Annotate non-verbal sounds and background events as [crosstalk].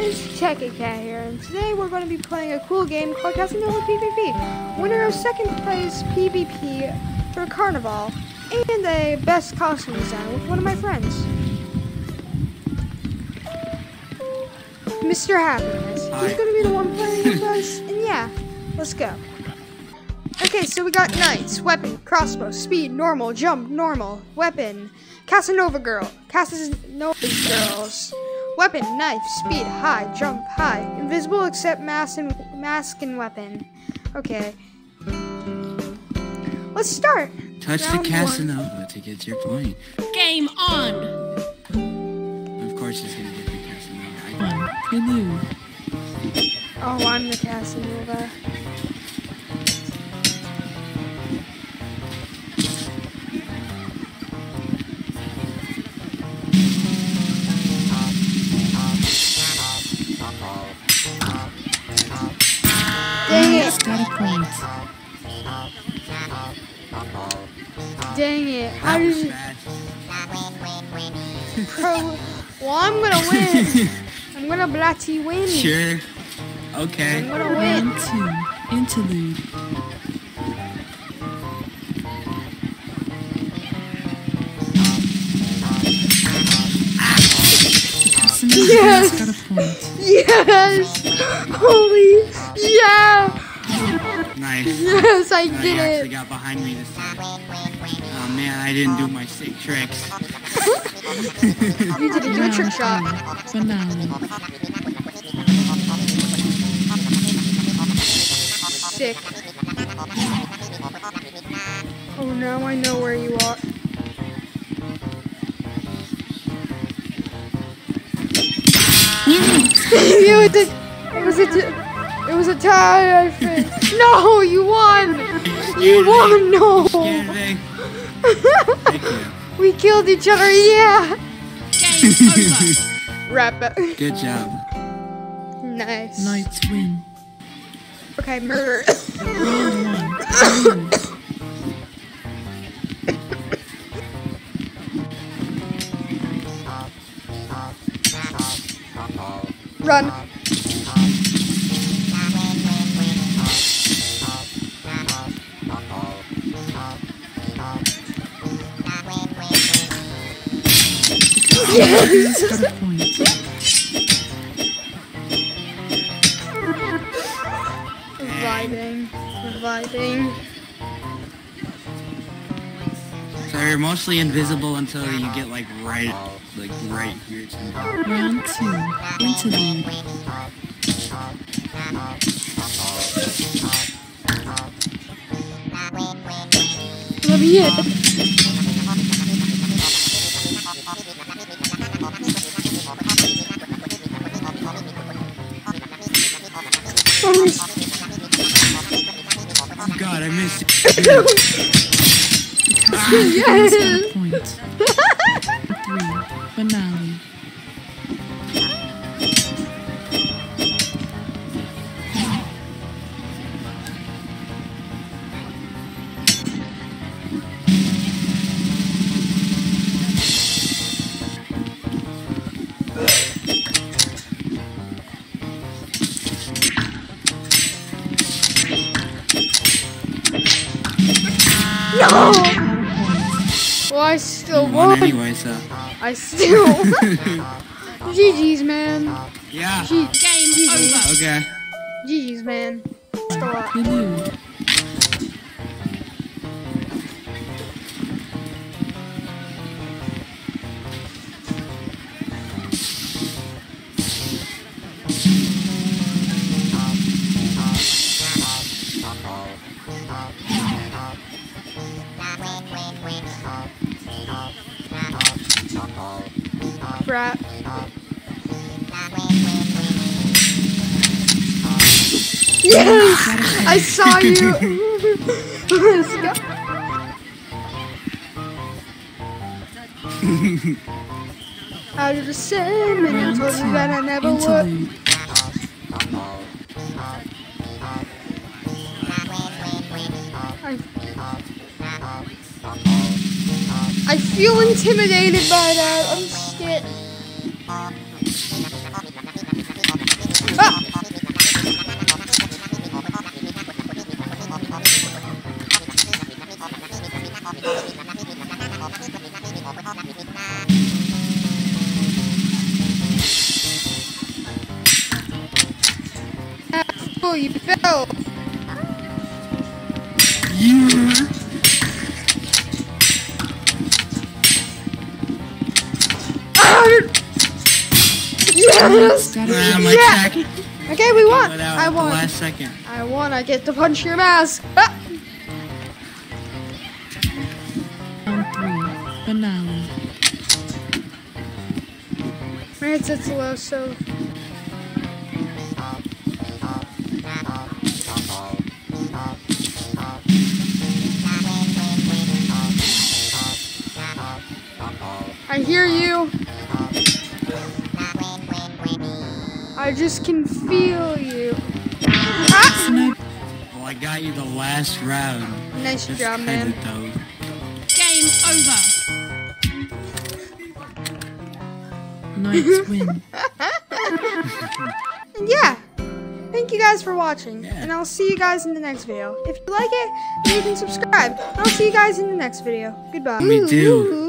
guys, TekkitKat here, and today we're going to be playing a cool game called Casanova PvP. Winner of second place PvP for Carnival, and a best costume design with one of my friends. Mr. Happiness. Hi. He's going to be the one playing with us, [laughs] and yeah, let's go. Okay, so we got knights, weapon, crossbow, speed, normal, jump, normal, weapon, Casanova girl, Casanova girls, weapon, knife, speed, high, jump, high, invisible except mask and mask and weapon. Okay, let's start. Touch the Round one. Casanova to get your point. Game on! Of course, it's gonna get the Casanova. One, hello. Oh, I'm the Casanova. Dang it! Got a point. Dang it! How did you pro? Well, I'm gonna win. [laughs] I'm gonna bloody win. Sure. Okay. I'm gonna win. Two, interlude. Yes. got a point. Yes! Holy yeah! Nice. Yes, I Uh, you did actually it. got behind me this time. Oh man, I didn't do my sick tricks. You did a good trick shot. three, finale. Sick. Oh, now I know where you are. [laughs] it was it was a, t- it was a tie. I think. [laughs] No, you won. You won. No. [laughs] We killed each other. Yeah. Wrap it. [laughs] Good job. Nice. Knights win. Okay, murder. Round one, hello. Run. He's got a point. Reviving. Reviving. So you're mostly invisible until you get like right, like right here. Round two, interlude. Let me in. Oh, God, I missed it. Yes. got a point. Three, finale. No. Got a point. Well, I still won. won anyway, so I still. [laughs] GG's, man. yeah. G- Game over. Okay. GG's, man. Let's go up. Brat. Yes! I saw you! Let's go. Out of the same, and I told you that I never would. I, I feel intimidated by that. I'm scared. Ah! Oh, you fell! Yeah. Yes! My Yeah. Okay, we won. I won. last second. I won. I get to punch your mask. Ah! Finale. Alright, it's low, so. I hear you. I just can feel you. Ah! Well, I got you the last round. Nice Just job, man. dope. Game over. Knights [laughs] win. And [laughs] yeah, thank you guys for watching, Yeah. and I'll see you guys in the next video. If you like it, then you can subscribe. I'll see you guys in the next video. Goodbye. Me too.